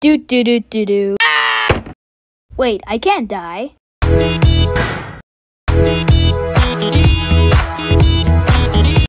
Do do do do do. Ah! Wait, I can't die.